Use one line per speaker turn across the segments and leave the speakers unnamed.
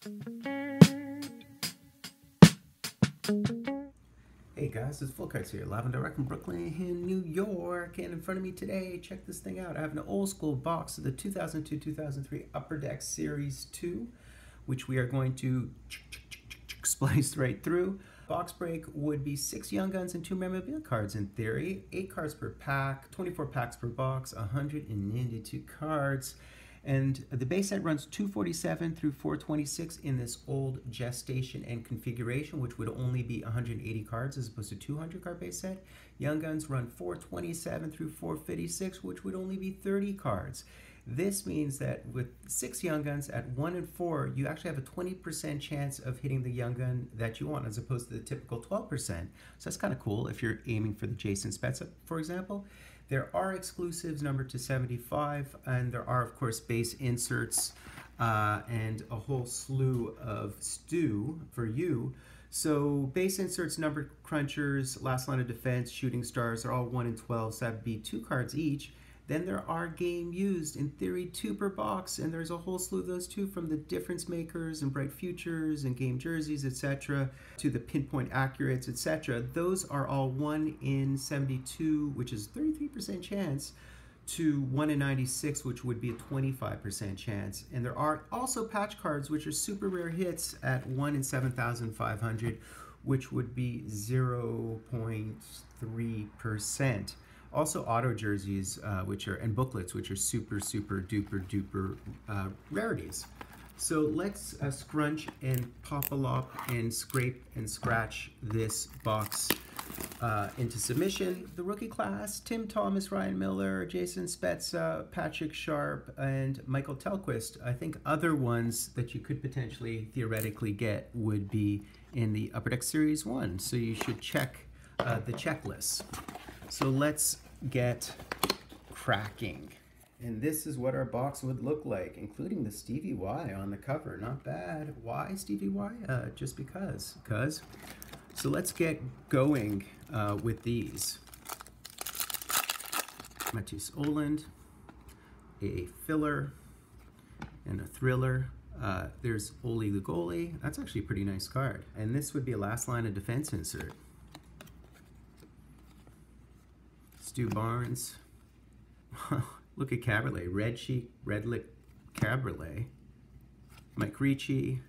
Hey guys, it's Fulton Cards here, live and direct from Brooklyn, New York. And in front of me today, check this thing out. I have an old school box of the 2002-2003 Upper Deck Series 2, which we are going to splice right through. Box break would be six Young Guns and two memorabilia cards in theory, eight cards per pack, 24 packs per box, 192 cards. And the base set runs 247 through 426 in this old gestation and configuration, which would only be 180 cards as opposed to 200 card base set. Young Guns run 427 through 456, which would only be 30 cards. This means that with six Young Guns at one and four, you actually have a 20% chance of hitting the Young Gun that you want as opposed to the typical 12%. So that's kind of cool if you're aiming for the Jason Spezza, for example. There are exclusives numbered to 75, and there are, of course, base inserts uh, and a whole slew of stew for you. So base inserts, number crunchers, last line of defense, shooting stars are all 1 in 12, so that'd be two cards each. Then there are game used, in theory, two per box, and there's a whole slew of those too, from the difference makers and bright futures and game jerseys, etc., to the pinpoint accurates, etc. Those are all 1 in 72, which is 33% chance, to 1 in 96, which would be a 25% chance. And there are also patch cards, which are super rare hits at 1 in 7,500, which would be 0.3%. Also auto jerseys, uh, which are, and booklets, which are super, super duper duper uh, rarities. So let's uh, scrunch and pop a lop and scrape and scratch this box uh, into submission. The rookie class, Tim Thomas, Ryan Miller, Jason Spezza, Patrick Sharp, and Michael Tellqvist. I think other ones that you could potentially theoretically get would be in the Upper Deck Series 1. So you should check uh, the checklist. So let's get cracking. And this is what our box would look like, including the Stevie Y on the cover. Not bad. Why Stevie Y? Uh, just because. Because. So let's get going uh, with these. Mattias Ohlund, a filler, and a thriller. Uh, there's Oli the goalie. That's actually a pretty nice card. And this would be a last line of defense insert. Stu Barnes. Look at Cabriolet. Red Sheet, Red Cabriolet. Mike Ricci.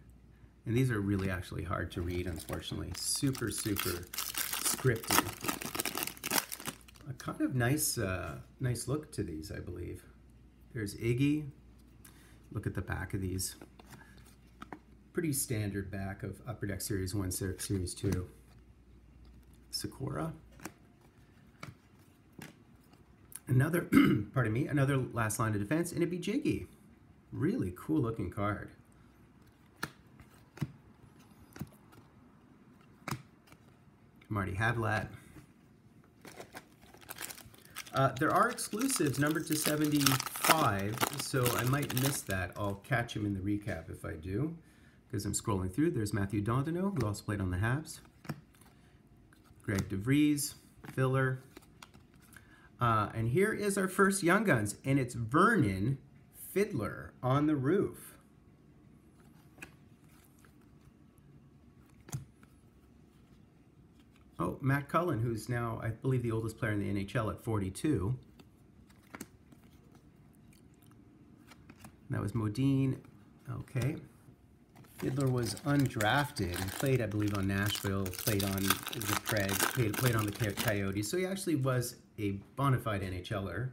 And these are really actually hard to read, unfortunately. Super, super scripty. A kind of nice, uh, nice look to these, I believe. There's Iggy. Look at the back of these. Pretty standard back of Upper Deck Series 1, Series 2. Sakura. Another, pardon me, another last line of defense, and it'd be Jiggy. Really cool looking card. Marty Havlat. Uh, there are exclusives numbered to 75, so I might miss that. I'll catch him in the recap if I do, because I'm scrolling through. There's Mathieu Dandenault, who also played on the Habs. Greg DeVries, filler. Uh, and here is our first Young Guns, and it's Vernon Fiddler on the roof. Oh, Matt Cullen, who's now, I believe, the oldest player in the NHL at 42. That was Modine. Okay. Fiddler was undrafted and played, I believe, on Nashville, played on the Preds, played, played on the Coyotes. So he actually was a bona fide NHLer,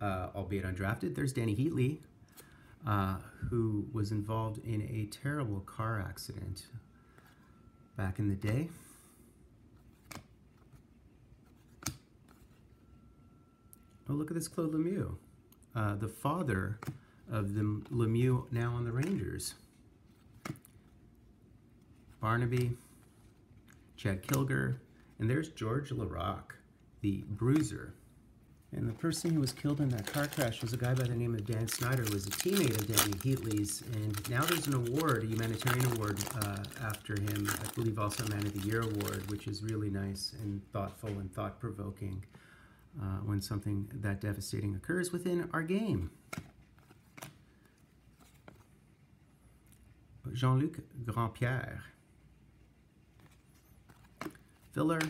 uh, albeit undrafted. There's Dany Heatley, uh, who was involved in a terrible car accident back in the day. Oh, look at this Claude Lemieux, uh, the father of the Lemieux now on the Rangers. Barnaby, Chad Kilger, and there's Georges Laraque, the bruiser. And the person who was killed in that car crash was a guy by the name of Dan Snyder, who was a teammate of Dany Heatley's. And now there's an award, a humanitarian award uh, after him. I believe also a Man of the Year award, which is really nice and thoughtful and thought-provoking uh, when something that devastating occurs within our game. Jean-Luc Grandpierre. Filler.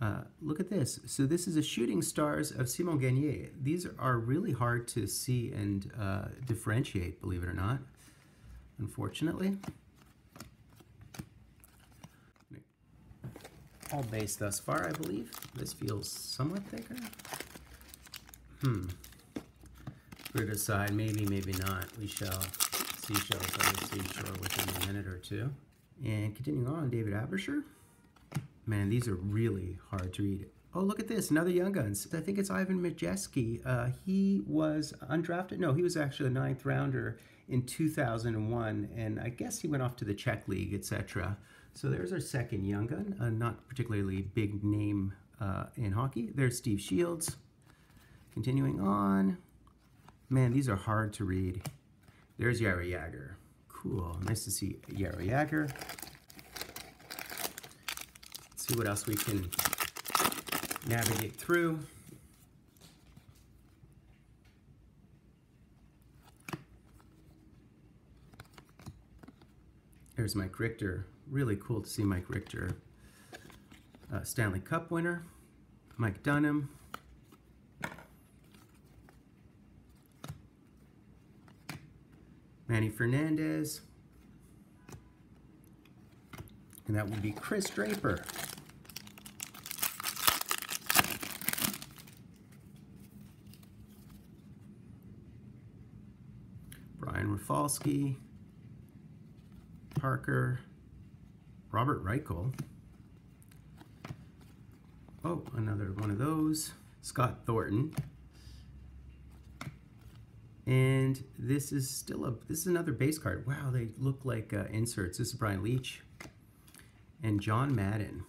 Uh, look at this. So this is a Shooting Stars of Simon Gagné. These are really hard to see and uh, differentiate, believe it or not, unfortunately. All base thus far, I believe. This feels somewhat thicker. Hmm. It aside, maybe, maybe not. We shall see shells on the seashore within a minute or two. And continuing on, David Aebischer. Man, these are really hard to read. Oh, look at this, another Young Guns. I think it's Ivan Majesky. Uh, he was undrafted. No, he was actually a ninth rounder in 2001, and I guess he went off to the Czech League, etc. So there's our second Young Gun, uh, not particularly big name uh, in hockey. There's Steve Shields. Continuing on. Man, these are hard to read. There's Jaromir Jagr. Cool, nice to see Jaromir Jagr. See what else we can navigate through. There's Mike Richter. Really cool to see Mike Richter. Uh, Stanley Cup winner. Mike Dunham. Manny Fernandez. And that would be Chris Draper. Brian Rafalski. Parker. Robert Reichel. Oh, another one of those. Scott Thornton. And this is still a, this is another base card. Wow, they look like uh, inserts. This is Brian Leetch and John Madden.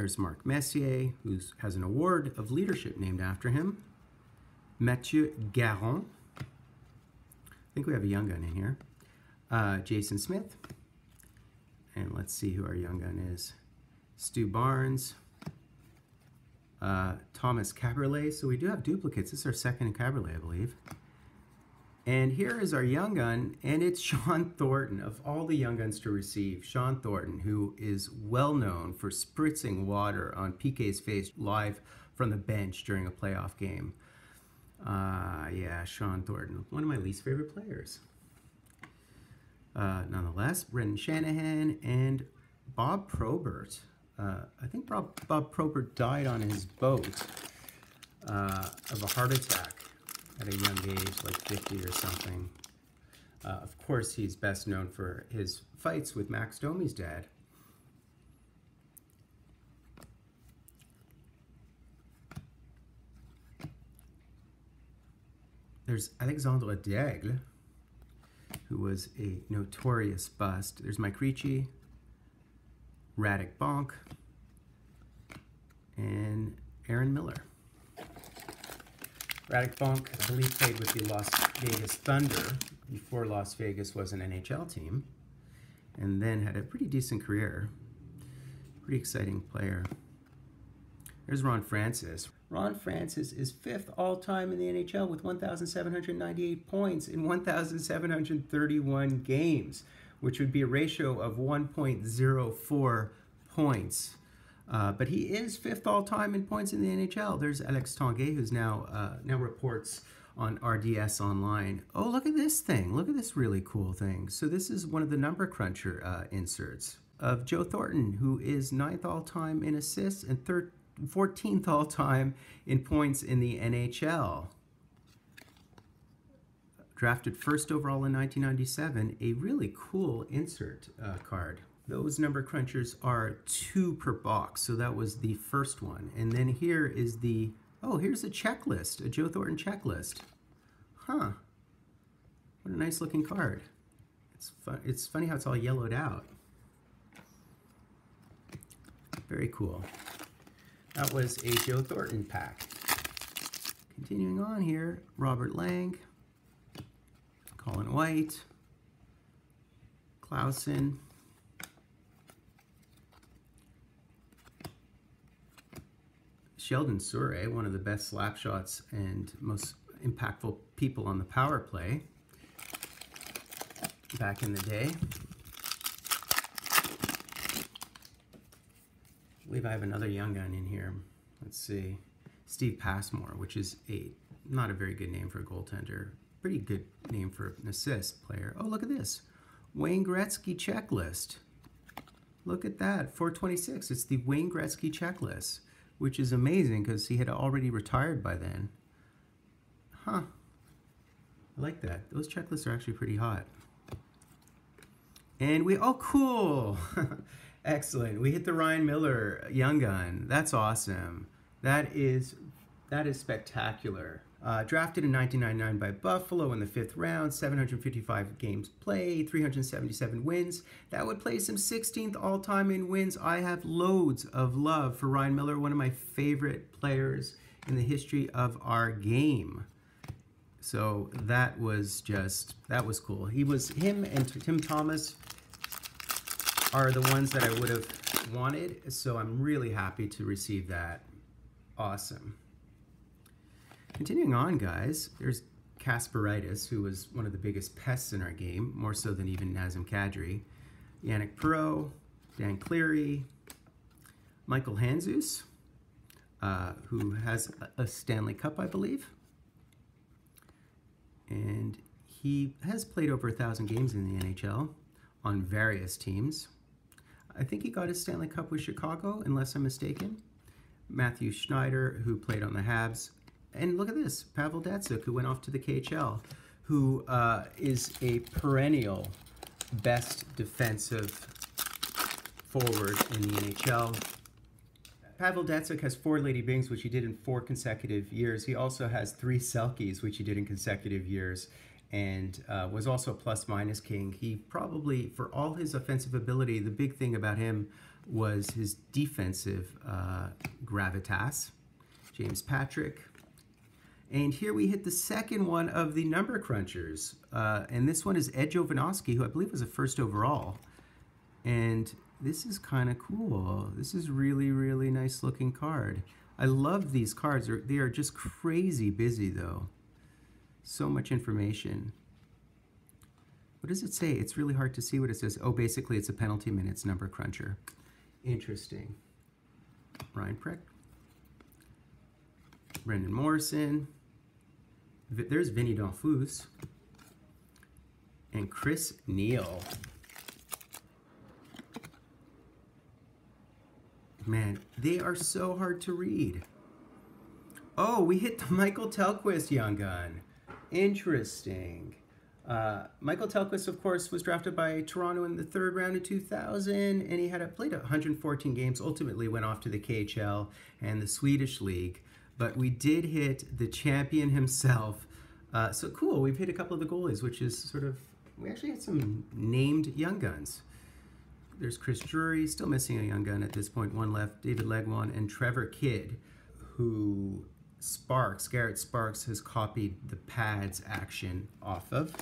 There's Mark Messier, who has an award of leadership named after him. Mathieu Garon. I think we have a young gun in here. Uh, Jason Smith. And let's see who our young gun is. Stu Barnes. Uh, Thomas Kaberle. So we do have duplicates. This is our second Kaberle, I believe. And here is our young gun, and it's Shawn Thornton. Of all the young guns to receive, Shawn Thornton, who is well known for spritzing water on PK's face live from the bench during a playoff game. Uh, yeah, Shawn Thornton, one of my least favorite players. Uh, nonetheless, Brendan Shanahan and Bob Probert. Uh, I think Bob, Bob Probert died on his boat uh, of a heart attack at a young age, like 50 or something. Uh, of course, he's best known for his fights with Max Domi's dad. There's Alexandre Daigle, who was a notorious bust. There's Mike Ricci, Radek Bonk, and Aaron Miller. Radek Bonk, I believe, played with the Las Vegas Thunder before Las Vegas was an NHL team, and then had a pretty decent career. Pretty exciting player. There's Ron Francis. Ron Francis is fifth all time in the NHL with 1,798 points in 1,731 games, which would be a ratio of 1.04 points. Uh, but he is fifth all time in points in the NHL. There's Alex Tanguay, who's now uh, now reports on RDS Online. Oh, look at this thing! Look at this really cool thing. So this is one of the number cruncher uh, inserts of Joe Thornton, who is ninth all time in assists and third 14th all time in points in the NHL. Drafted first overall in 1997, a really cool insert uh, card. Those number crunchers are two per box, so that was the first one. And then here is the, oh, here's a checklist, a Joe Thornton checklist. Huh. What a nice looking card. It's, fun, it's funny how it's all yellowed out. Very cool. That was a Joe Thornton pack. Continuing on here, Robert Lang, Colin White, Clausen, Sheldon Souray, one of the best slap shots and most impactful people on the power play back in the day. I believe I have another young gun in here. Let's see. Steve Passmore, which is a not a very good name for a goaltender. Pretty good name for an assist player. Oh, look at this. Wayne Gretzky checklist. Look at that, 426. It's the Wayne Gretzky checklist, which is amazing because he had already retired by then. Huh. I like that. Those checklists are actually pretty hot. And we, oh, cool. Excellent. We hit the Ryan Miller uh, Young Gun. That's awesome. That is, that is spectacular. Uh, drafted in 1999 by Buffalo in the fifth round, 755 games played, 377 wins. That would place him 16th all time in wins. I have loads of love for Ryan Miller, one of my favorite players in the history of our game. So that was just, that was cool. He was, him and Tim Thomas are the ones that I would have wanted. So I'm really happy to receive that. Awesome. Continuing on, guys, there's Kasparaitis, who was one of the biggest pests in our game, more so than even Nazem Kadri. Yannick Perreault, Dan Cleary, Michael Handzus, uh, who has a Stanley Cup, I believe. And he has played over a thousand games in the NHL on various teams. I think he got his Stanley Cup with Chicago, unless I'm mistaken. Matthew Schneider, who played on the Habs, and look at this, Pavel Datsyuk, who went off to the KHL, who uh, is a perennial best defensive forward in the NHL. Pavel Datsyuk has four Lady Bings, which he did in four consecutive years. He also has three Selkes, which he did in consecutive years, and uh, was also a plus-minus king. He probably, for all his offensive ability, the big thing about him was his defensive uh, gravitas. James Patrick, and here we hit the second one of the number crunchers. Uh, and this one is Ed Jovanovski, who I believe was a first overall. And this is kind of cool. This is really, really nice looking card. I love these cards. They are just crazy busy though. So much information. What does it say? It's really hard to see what it says. Oh, basically it's a penalty minutes number cruncher. Interesting. Ryan Precht. Brendan Morrison. There's Vinny Donfus and Chris Neil. Man, they are so hard to read. Oh, we hit the Michael Tellqvist Young Gun. Interesting. Uh, Michael Tellqvist, of course, was drafted by Toronto in the third round of 2000, and he had played 114 games. Ultimately, went off to the KHL and the Swedish League but we did hit the champion himself. Uh, so cool, we've hit a couple of the goalies, which is sort of, we actually had some named young guns. There's Chris Drury, still missing a young gun at this point, one left, David Legwand, and Trevor Kidd, who Sparks, Garrett Sparks, has copied the pads action off of.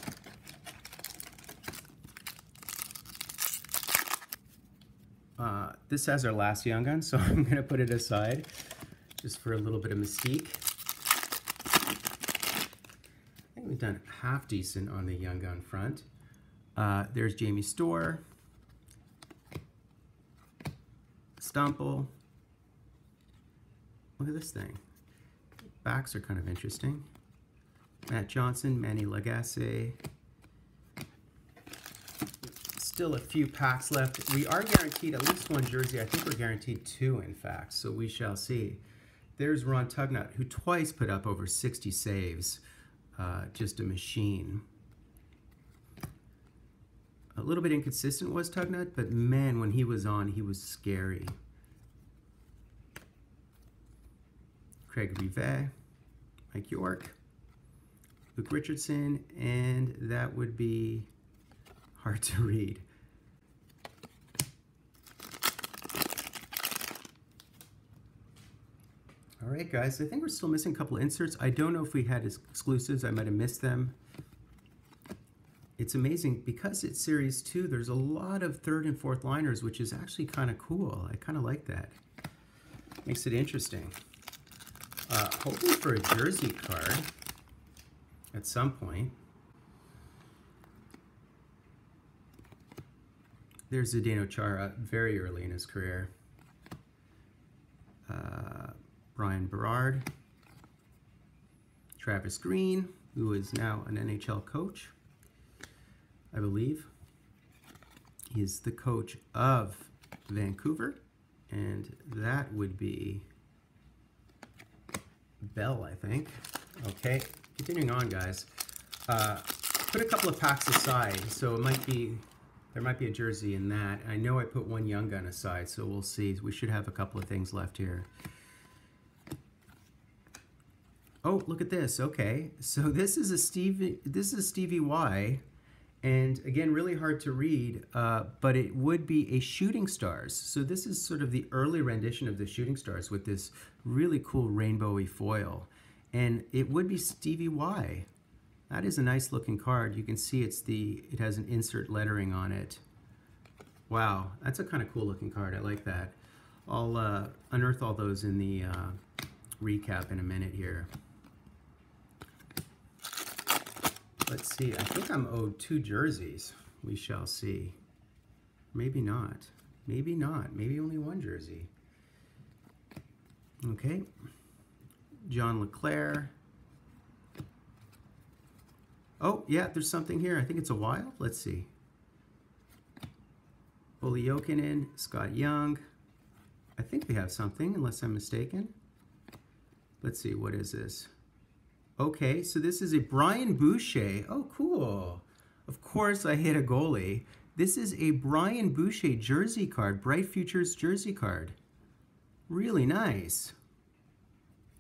Uh, this has our last young gun, so I'm going to put it aside just for a little bit of mystique. I think we've done half decent on the Young Gun front. Uh, there's Jamie Storr, Stumpel. Look at this thing. Backs are kind of interesting. Matt Johnson, Manny Legace. Still a few packs left. We are guaranteed at least one jersey. I think we're guaranteed two, in fact, so we shall see. There's Ron Tugnutt, who twice put up over 60 saves. Uh, just a machine. A little bit inconsistent was Tugnutt, but man, when he was on, he was scary. Craig Rivet, Mike York, Luke Richardson, and that would be hard to read. All right, guys, I think we're still missing a couple inserts. I don't know if we had exclusives. I might have missed them. It's amazing. Because it's Series 2, there's a lot of third and fourth liners, which is actually kind of cool. I kind of like that. Makes it interesting. Uh, hoping for a jersey card at some point. There's Zdeno Chara very early in his career. Bryan Berard. Travis Green, who is now an NHL coach, I believe. He's the coach of Vancouver, and that would be Bell, I think. Okay, continuing on, guys. Uh, put a couple of packs aside, so it might be there might be a jersey in that. I know I put one young gun aside, so we'll see. We should have a couple of things left here. Oh, look at this. Okay, so this is a Stevie. This is Stevie Y, and again, really hard to read. Uh, but it would be a Shooting Stars. So this is sort of the early rendition of the Shooting Stars with this really cool rainbowy foil, and it would be Stevie Y. That is a nice looking card. You can see it's the it has an insert lettering on it. Wow, that's a kind of cool looking card. I like that. I'll uh, unearth all those in the uh, recap in a minute here. Let's see, I think I'm owed two jerseys. We shall see. Maybe not. Maybe not. Maybe only one jersey. Okay. John LeClair. Oh, yeah, there's something here. I think it's a wild. Let's see. Olli Jokinen, Scott Young. I think we have something, unless I'm mistaken. Let's see, what is this? Okay, so this is a Brian Boucher. Oh, cool. Of course, I hit a goalie. This is a Brian Boucher jersey card, Bright Futures jersey card. Really nice.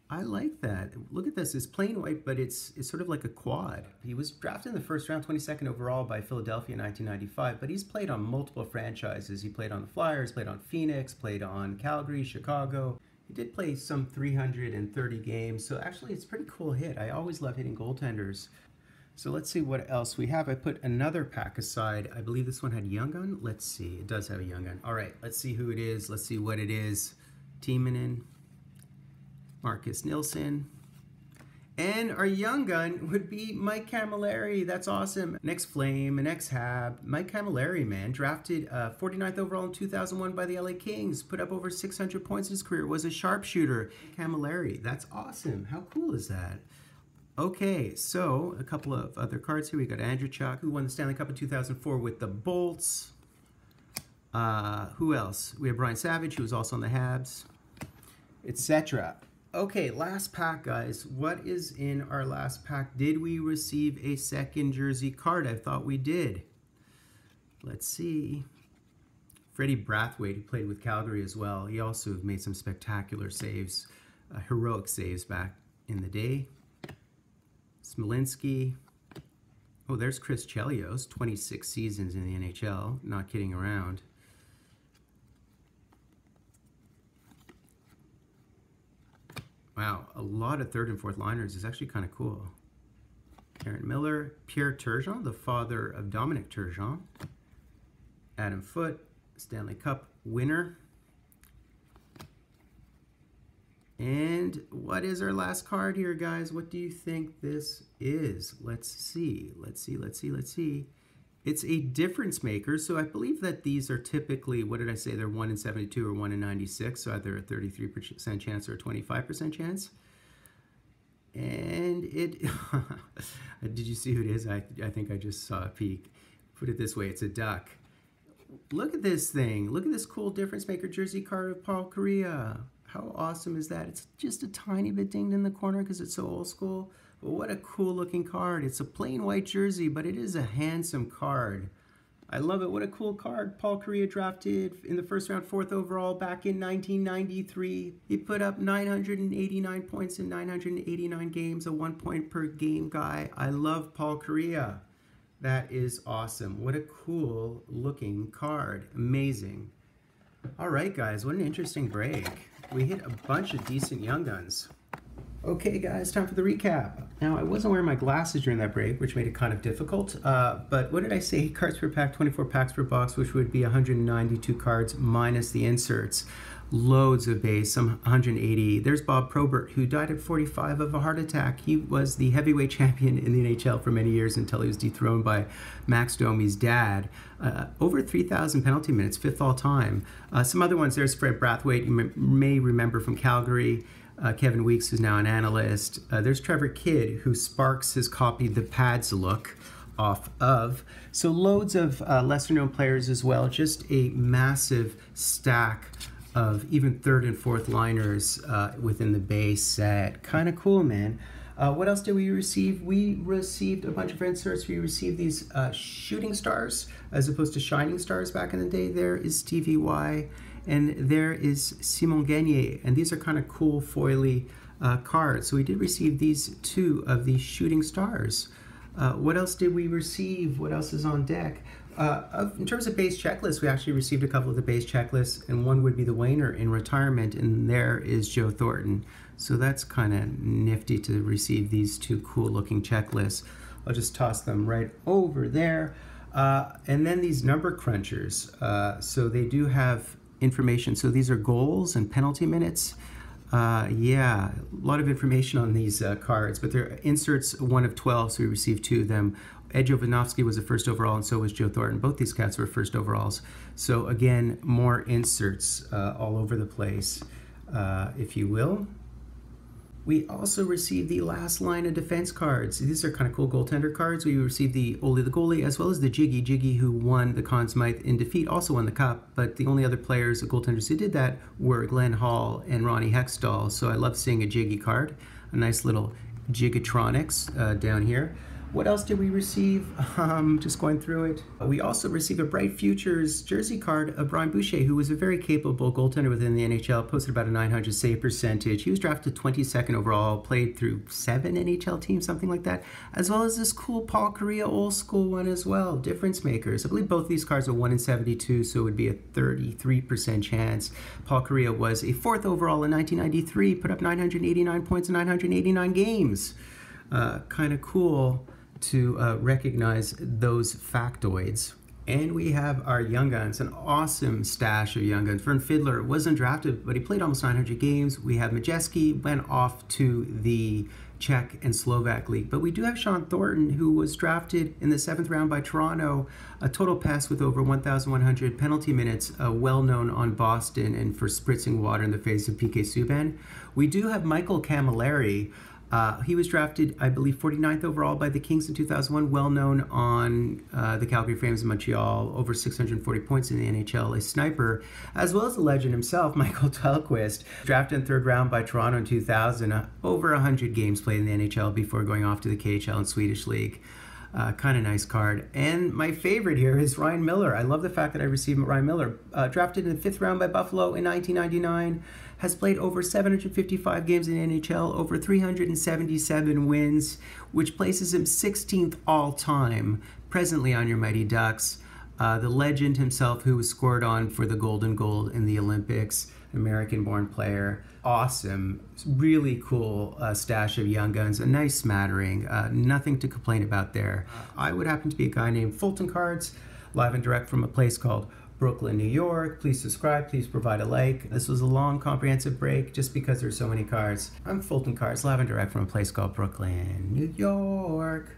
I like that. Look at this. It's plain white, but it's it's sort of like a quad. He was drafted in the first round, 22nd overall by Philadelphia in 1995, but he's played on multiple franchises. He played on the Flyers, played on Phoenix, played on Calgary, Chicago. He did play some 330 games, so actually it's pretty cool hit. I always love hitting goaltenders. So let's see what else we have. I put another pack aside. I believe this one had Young Gun. Let's see. It does have a Young Gun. All right, let's see who it is. Let's see what it is. Timonen, Marcus Nilson. And our young gun would be Mike Cammalleri. That's awesome. Next Flame, an ex-Hab. Mike Cammalleri, man, drafted uh, 49th overall in 2001 by the LA Kings. Put up over 600 points in his career. Was a sharpshooter. Cammalleri, that's awesome. How cool is that? Okay, so a couple of other cards here. We got Andreychuk, who won the Stanley Cup in 2004 with the Bolts. Uh, who else? We have Brian Savage, who was also on the Habs, etc. Okay, last pack, guys. What is in our last pack? Did we receive a second jersey card? I thought we did. Let's see. Freddie Brathwaite, who played with Calgary as well. He also made some spectacular saves, uh, heroic saves back in the day. Smolinski. Oh, there's Chris Chelios, 26 seasons in the NHL. Not kidding around. Wow, a lot of third and fourth liners is actually kind of cool. Aaron Miller, Pierre Turgeon, the father of Dominic Turgeon. Adam Foote, Stanley Cup winner. And what is our last card here, guys? What do you think this is? Let's see. Let's see. Let's see. Let's see. It's a difference maker, so I believe that these are typically, what did I say, they're 1 in 72 or 1 in 96, so either a 33% chance or a 25% chance. And it, did you see who it is? I, I think I just saw a peek. Put it this way, it's a duck. Look at this thing. Look at this cool difference maker jersey card of Paul Kariya. How awesome is that? It's just a tiny bit dinged in the corner because it's so old school. But what a cool looking card. It's a plain white jersey, but it is a handsome card. I love it. What a cool card. Paul Kariya drafted in the first round, fourth overall back in 1993. He put up 989 points in 989 games, a one point per game guy. I love Paul Kariya. That is awesome. What a cool looking card. Amazing. All right, guys, what an interesting break. We hit a bunch of decent young guns. Okay guys, time for the recap. Now I wasn't wearing my glasses during that break, which made it kind of difficult, uh, but what did I say? Cards per pack, 24 packs per box, which would be 192 cards minus the inserts. loads of base, some 180. There's Bob Probert, who died at 45 of a heart attack. He was the heavyweight champion in the NHL for many years until he was dethroned by Max Domi's dad. Uh, over 3,000 penalty minutes, fifth all time. Uh, some other ones, there's Fred Brathwaite, you may remember from Calgary. Uh, Kevin Weeks, who's now an analyst. Uh, there's Trevor Kidd, who Sparks has copied the pads look off of. So loads of uh, lesser known players as well, just a massive stack of even third and fourth liners uh, within the base set. Kind of cool, man. Uh, what else did we receive? We received a bunch of inserts. We received these uh, shooting stars as opposed to shining stars back in the day. There is Stevie Y and there is Simon Gagné. And these are kind of cool foily uh, cards. So we did receive these two of these shooting stars. Uh, what else did we receive? What else is on deck? Uh, in terms of base checklists, we actually received a couple of the base checklists, and one would be the Wayner in retirement, and there is Joe Thornton. So that's kind of nifty to receive these two cool looking checklists. I'll just toss them right over there. Uh, and then these number crunchers. Uh, so they do have information. So these are goals and penalty minutes. Uh, yeah, a lot of information on these uh, cards, but they're inserts one of 12, so we received two of them. Ed Jovanovski was the first overall, and so was Joe Thornton. Both these cats were first overalls. So again, more inserts uh, all over the place, uh, if you will. We also received the last line of defense cards. These are kind of cool goaltender cards. We received the Ole the goalie as well as the Jiggy. Jiggy, who won the Conn Smythe in defeat, also won the cup. But the only other players, the goaltenders who did that, were Glenn Hall and Ronnie Hextall. So I love seeing a Jiggy card, a nice little Gigatronics uh, down here. What else did we receive? Um, just going through it. We also received a Bright Futures jersey card of Brian Boucher, who was a very capable goaltender within the NHL, posted about a 900 save percentage. He was drafted 22nd overall, played through seven NHL teams, something like that, as well as this cool Paul Kariya old school one as well, difference makers. I believe both these cards are 1 in 72, so it would be a 33% chance. Paul Kariya was a fourth overall in 1993, put up 989 points in 989 games. Uh, kind of cool to uh, recognize those factoids. And we have our Young Guns, an awesome stash of Young Guns. Vern Fiddler wasn't drafted, but he played almost 900 games. We have Majesky, went off to the Czech and Slovak League. But we do have Shawn Thornton, who was drafted in the seventh round by Toronto, a total pass with over 1,100 penalty minutes, uh, well known on Boston and for spritzing water in the face of PK Subban. We do have Michael Cammalleri, uh, he was drafted, I believe, 49th overall by the Kings in 2001, well known on uh, the Calgary Flames in Montreal, over 640 points in the NHL, a sniper, as well as the legend himself, Michael Tellqvist, drafted in third round by Toronto in 2000, uh, over 100 games played in the NHL before going off to the KHL and Swedish League. Uh, kind of nice card. And my favorite here is Ryan Miller. I love the fact that I received Ryan Miller. Uh, drafted in the fifth round by Buffalo in 1999 has played over 755 games in NHL, over 377 wins, which places him 16th all time, presently on your Mighty Ducks. Uh, the legend himself, who was scored on for the Golden Goal in the Olympics, American born player. Awesome, really cool uh, stash of young guns, a nice smattering, uh, nothing to complain about there. I would happen to be a guy named Fulton Cards, live and direct from a place called Brooklyn, New York. Please subscribe, please provide a like. This was a long, comprehensive break just because there's so many cards. I'm Fulton Cards, live and direct from a place called Brooklyn, New York.